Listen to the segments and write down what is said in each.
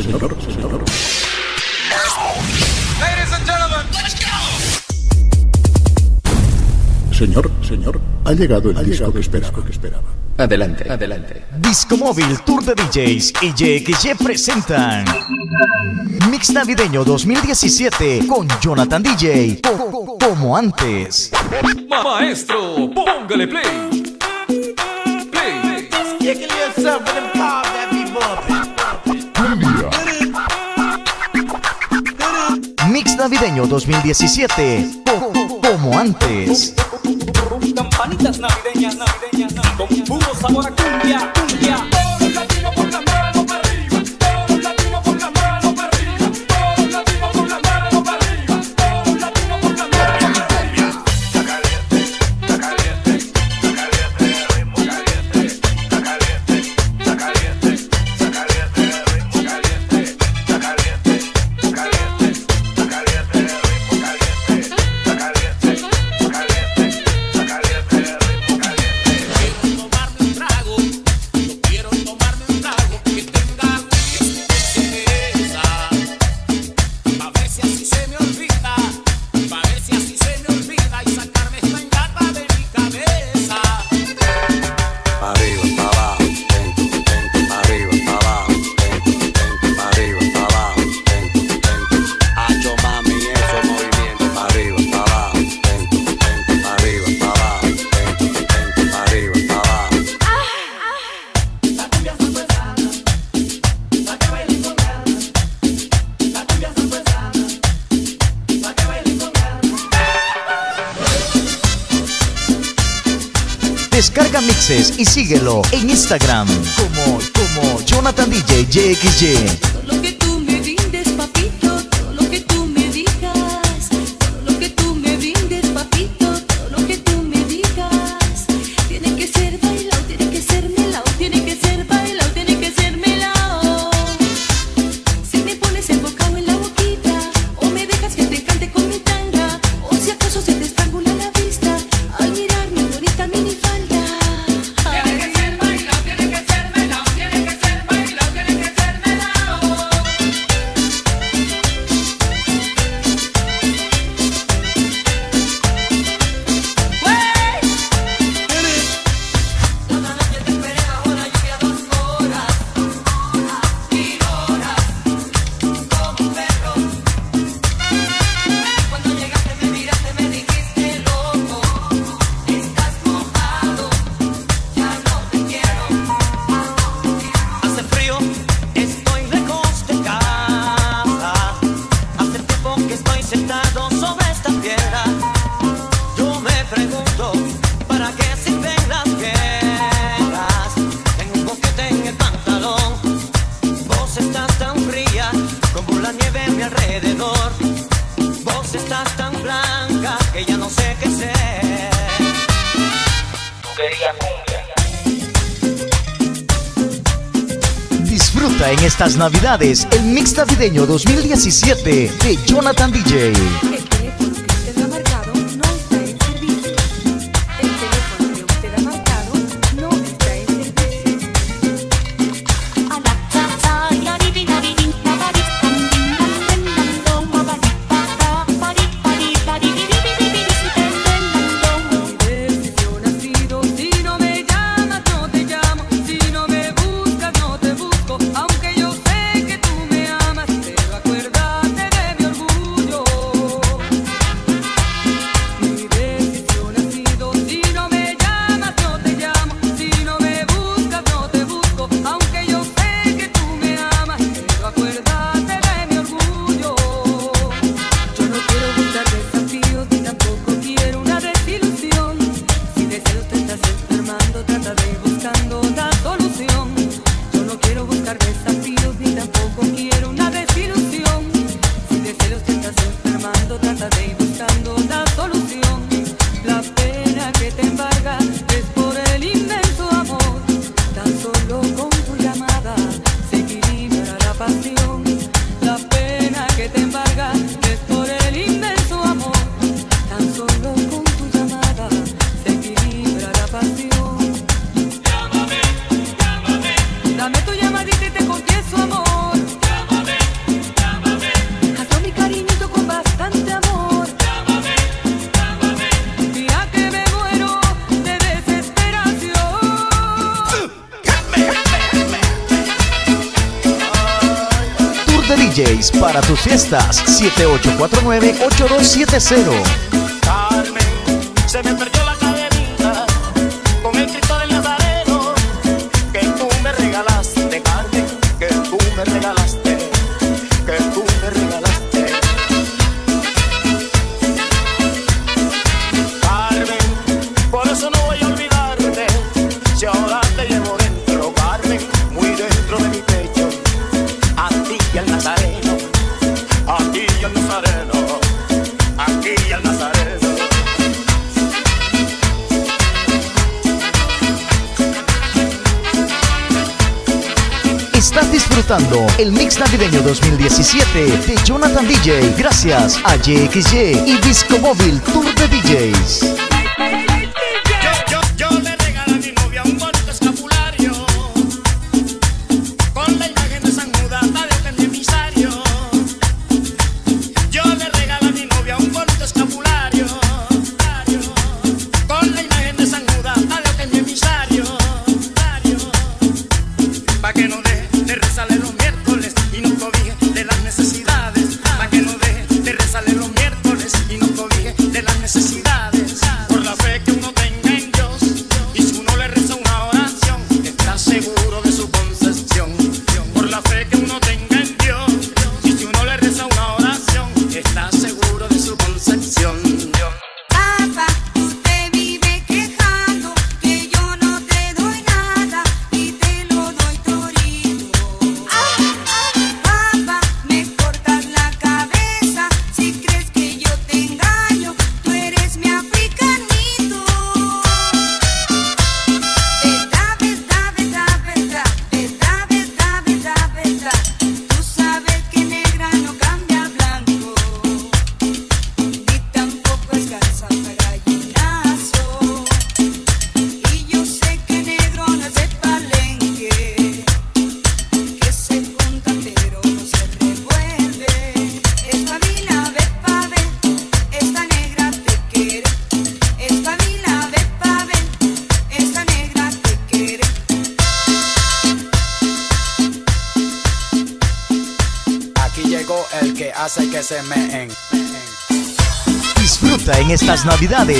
sonoro, sonoro. Ladies and gentlemen, let's go. Señor, señor, ha llegado el disco, llegado que, esperaba. que esperaba. Adelante, adelante. Disco Móvil Tour de DJs y JXY presentan Mix Navideño 2017 con Jonathan DJ, como antes. Maestro, póngale play. Play. play. navideño 2017, como antes. Campanitas navideñas, navideñas, con puro sabor a cumbia, cumbia. Descarga mixes y síguelo en Instagram como, como Jonathan DJ YXY. estás tan fría como la nieve a mi alrededor. Vos estás tan blanca que ya no sé qué ser. Tu querida cumbia. Disfruta en estas navidades el mix navideño 2017 de Jonathan DJ. para tus fiestas. 7849-8270. el mix navideño 2017 de Jonathan DJ, gracias a JXY y Disco Móvil Tour de DJs.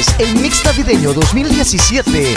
Navidades, el Mix 2017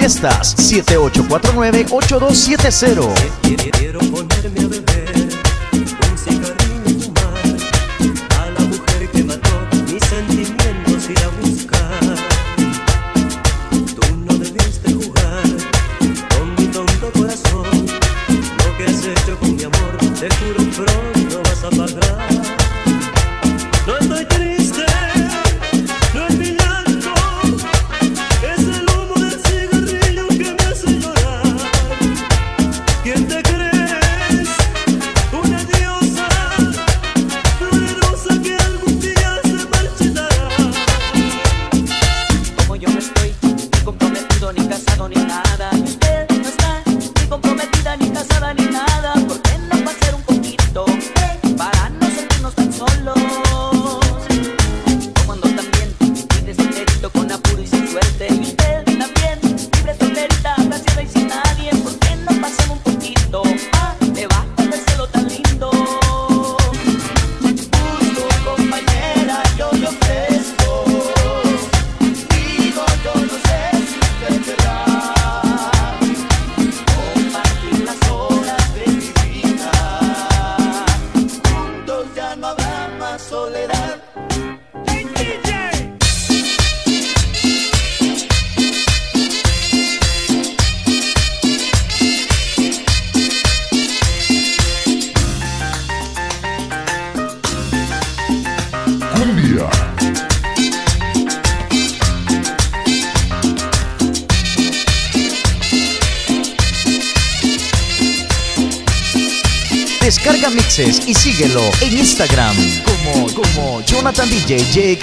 fiestas 7849-8270. elinde kır y síguelo en Instagram como, como Jonathan DJ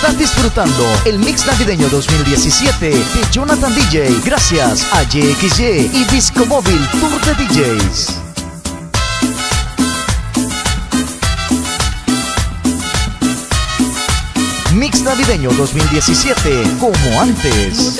Estás disfrutando el mix navideño 2017 de Jonathan DJ, gracias a JXY y Disco Móvil Tour de DJs. Mix navideño 2017, como antes.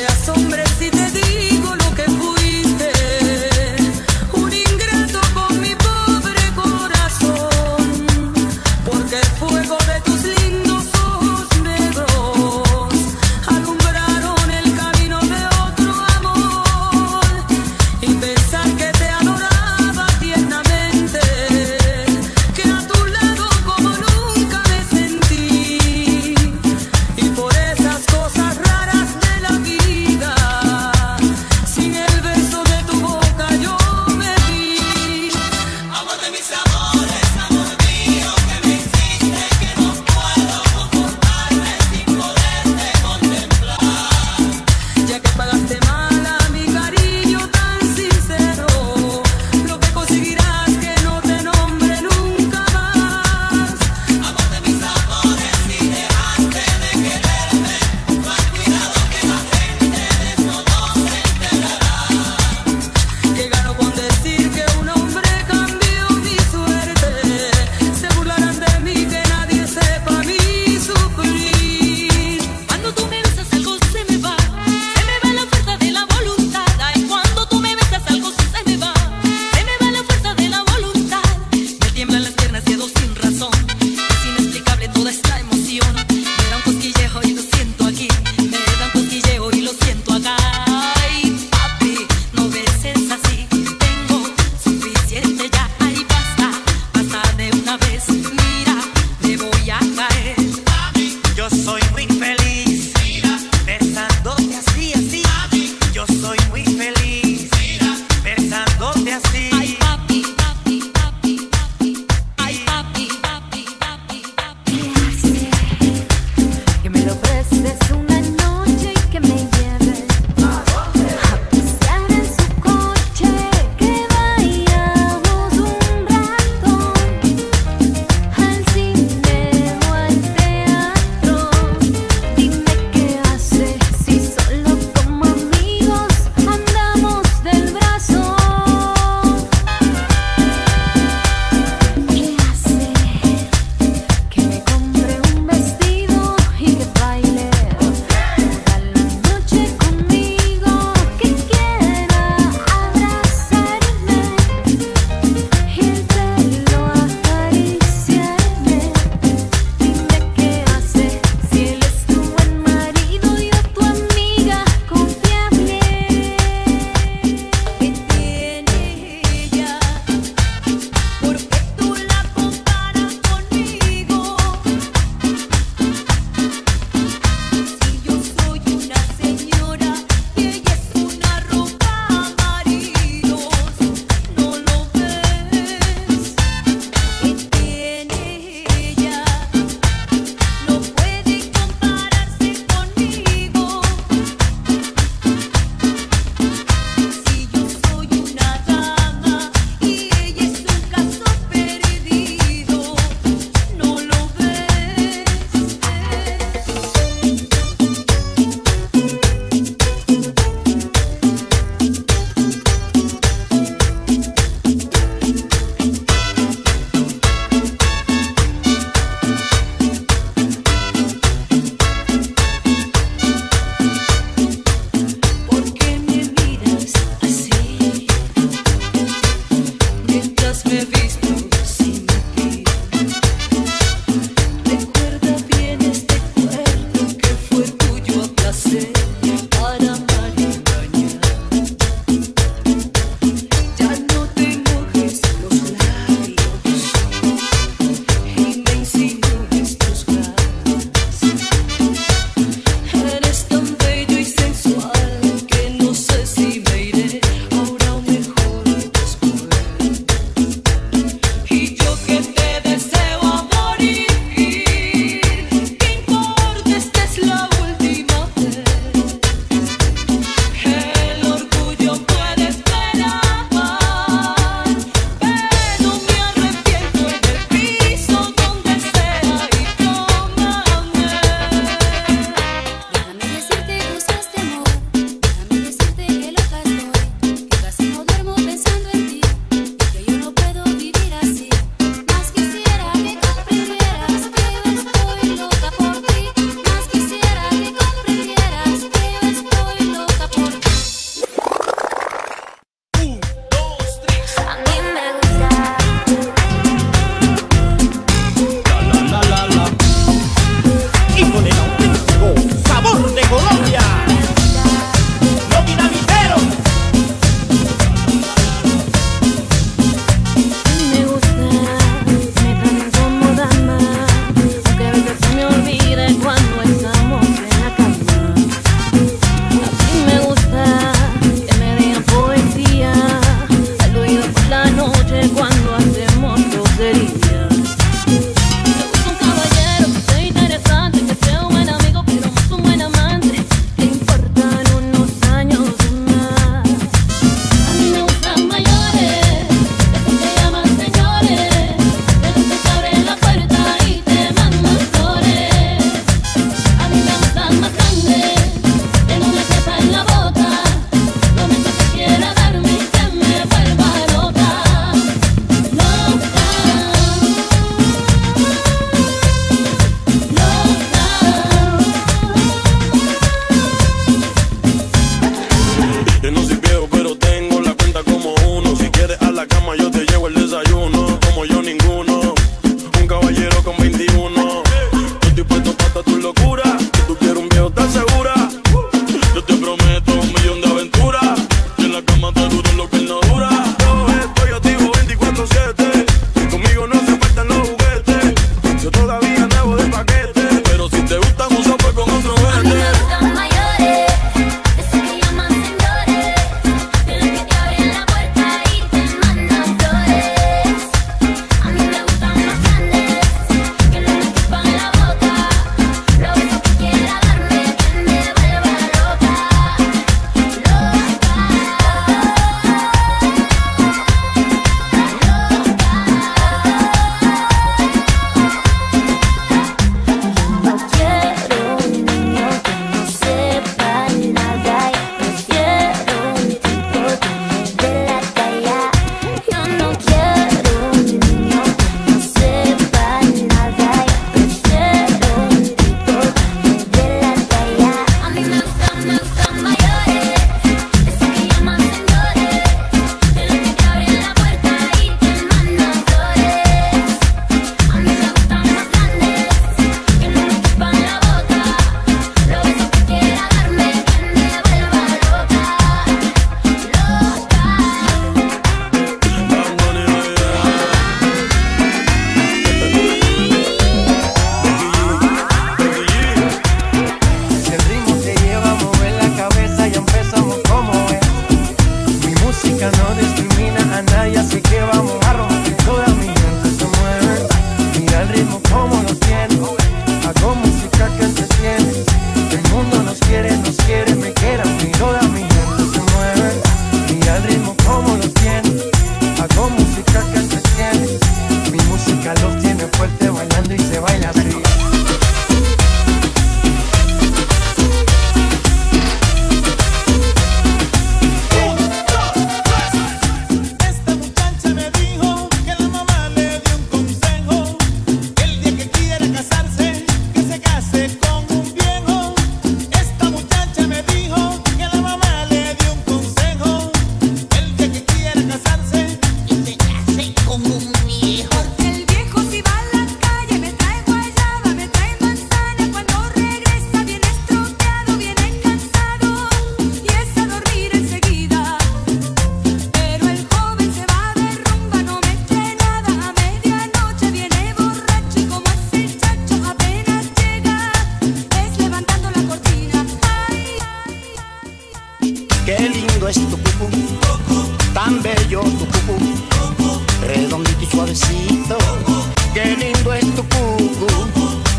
tu cucu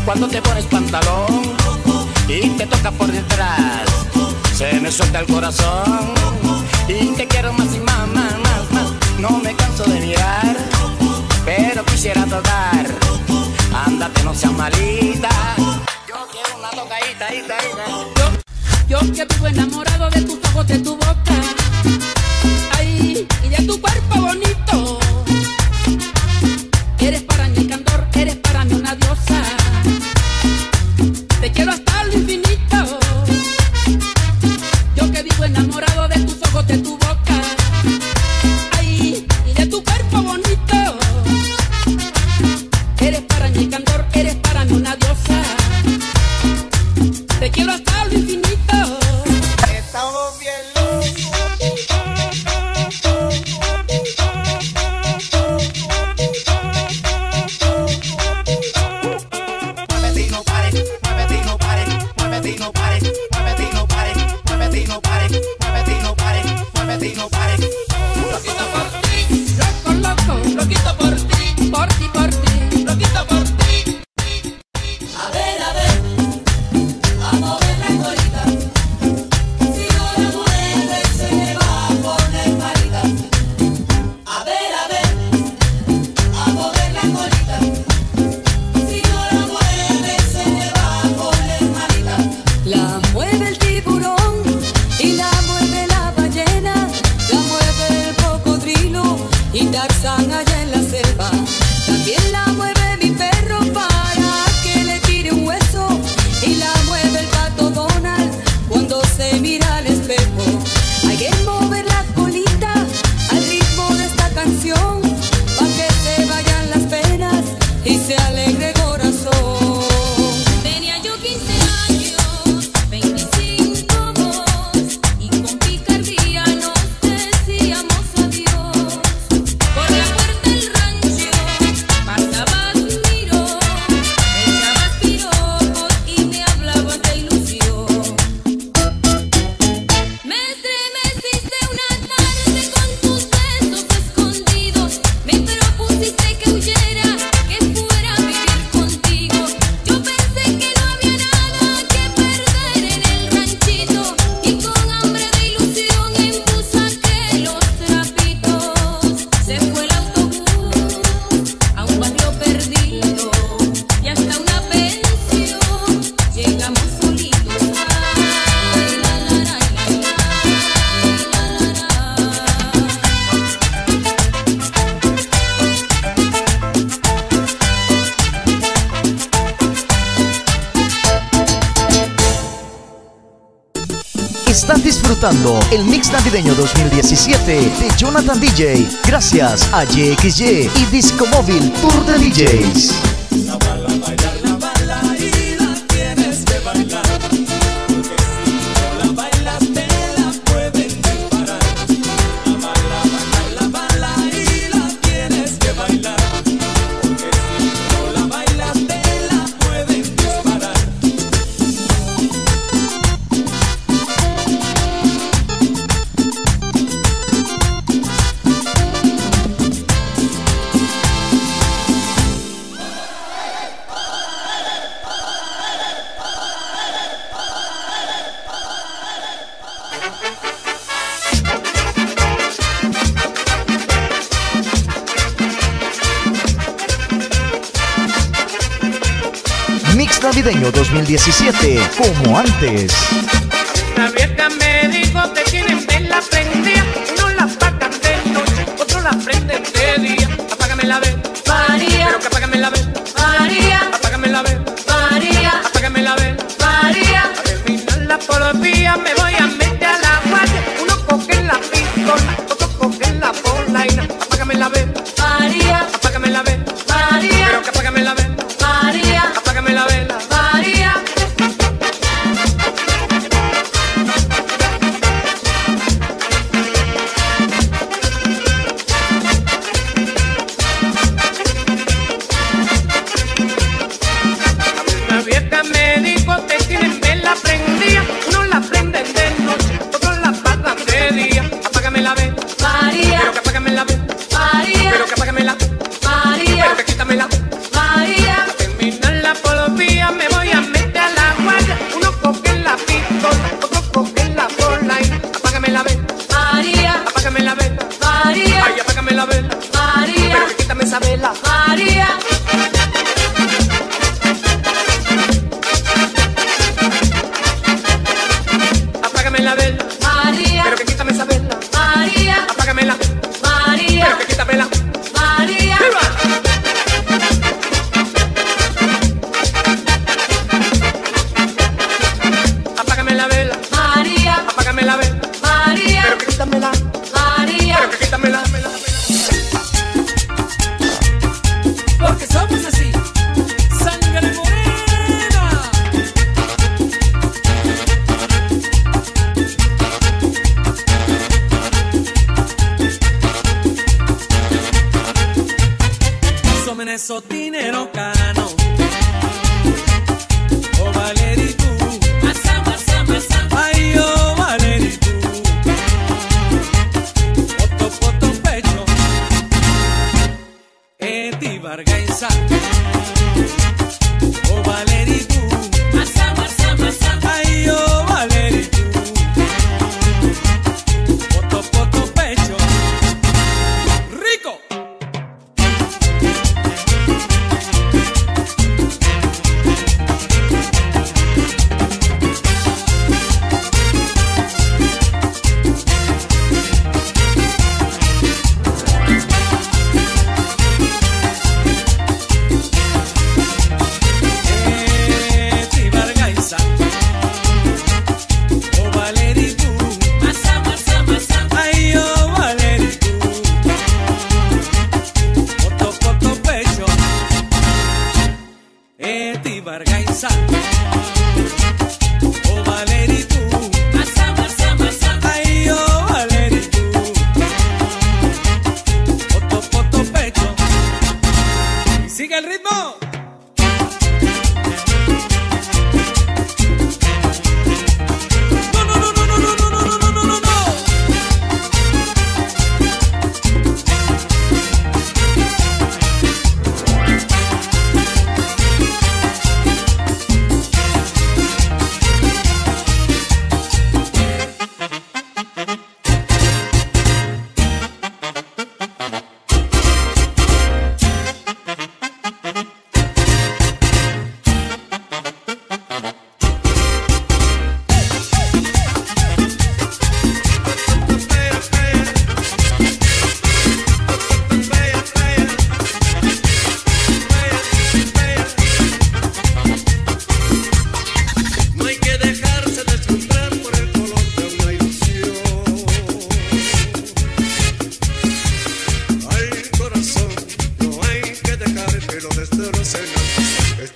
cuando te pones pantalón y te toca por detrás. Se me suelta el corazón y te quiero más y más, más, más, más. No me canso de mirar, pero quisiera tocar. Ándate, no seas malita. Yo quiero una tocadita, Yo, yo que vivo enamorado de tus ojos, de tu boca. de Jonathan DJ, gracias a YXY y Disco Móvil Tour de DJs. 2017, como antes.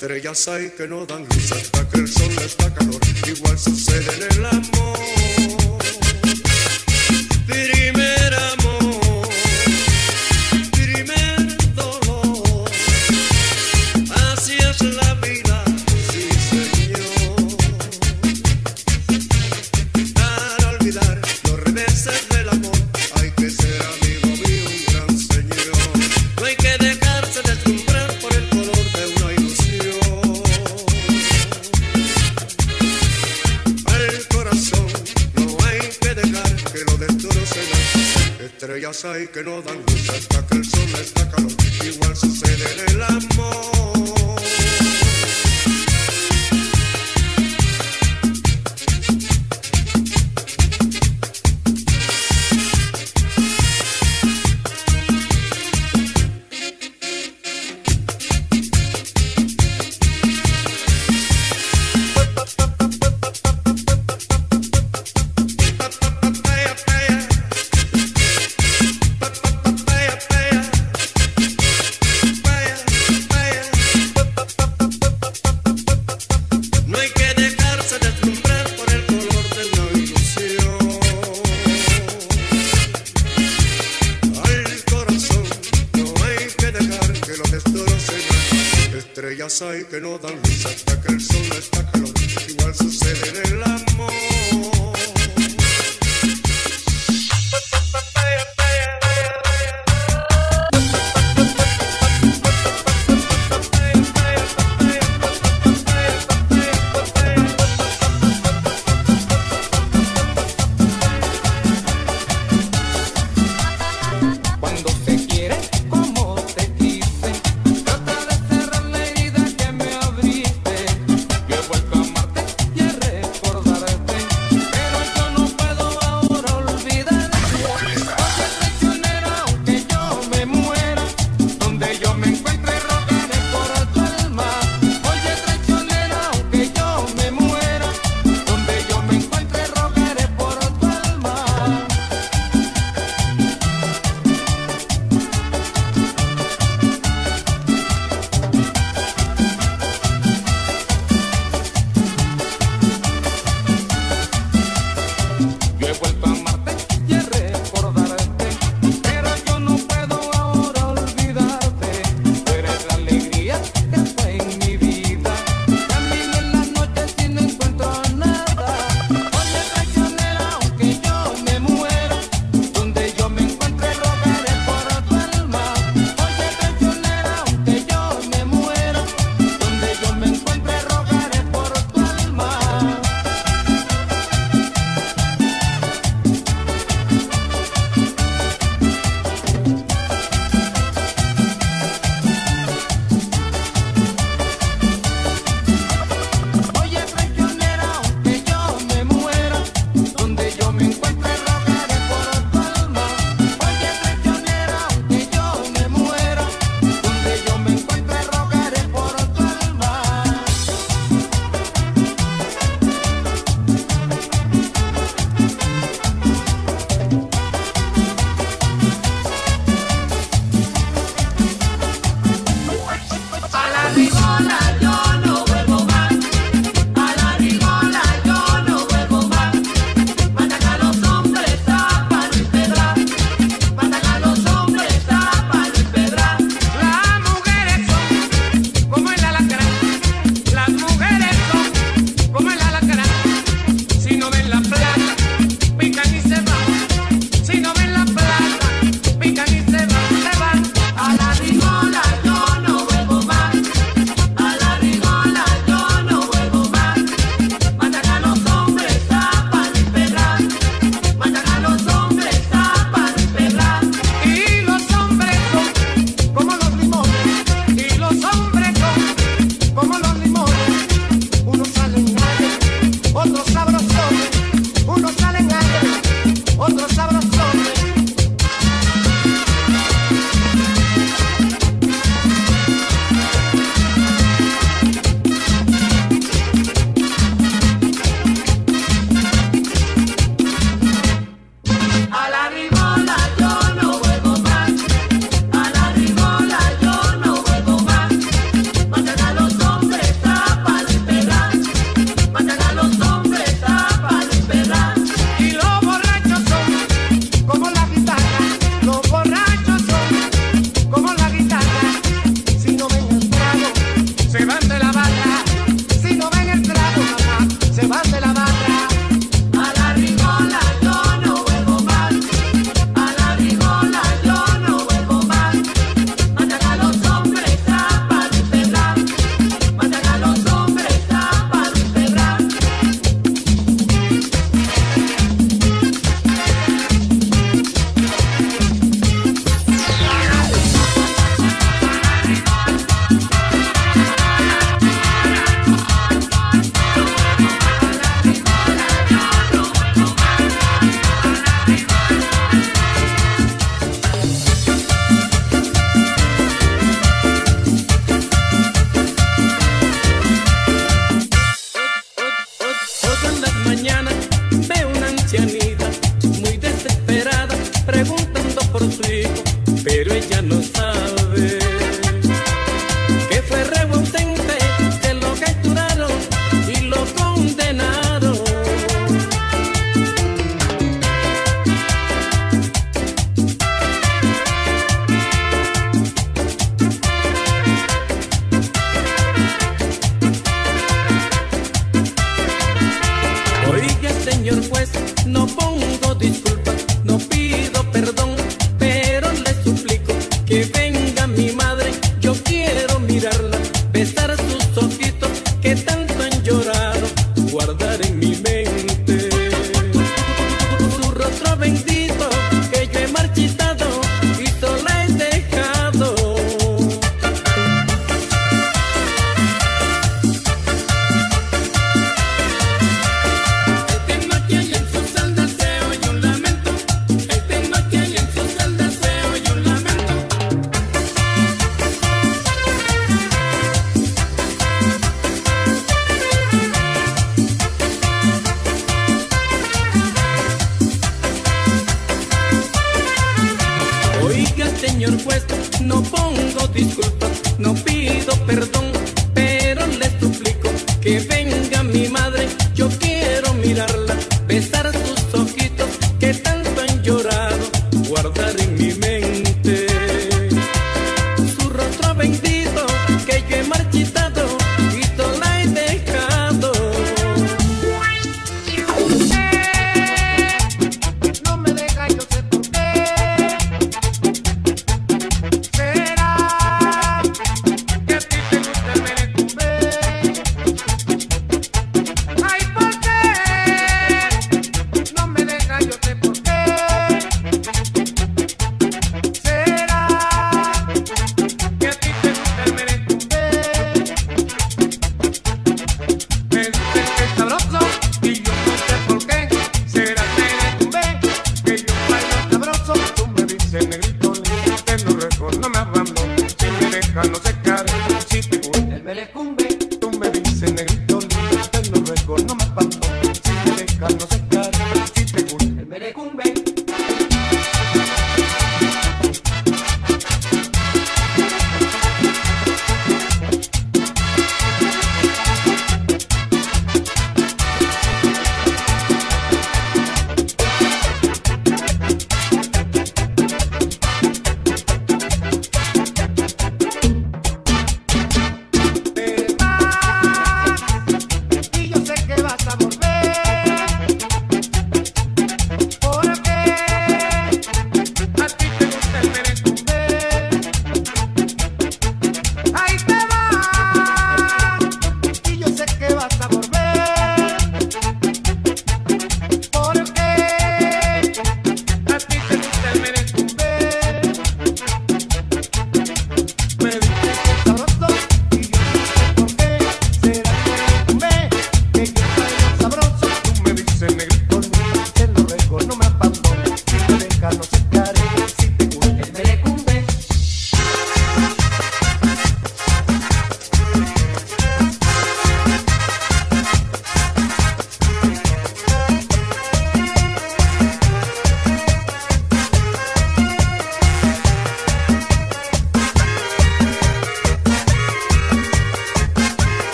estrellas hay que no dan luz hasta que el sol les da calor. Igual sucede en el amor. Dime hasta que el sol está calor. Igual sucede en la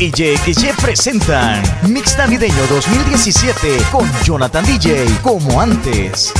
y JXY presentan Mix Navideño 2017 con Jonathan DJ, como antes.